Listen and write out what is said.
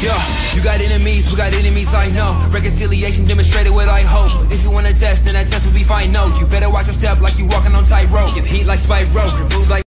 Yeah, you got enemies, we got enemies, I know. Reconciliation demonstrated with I hope. If you wanna test, then that test will be fine. No, you better watch your step like you walking on tightrope. Give heat like Spyro, rope, move like.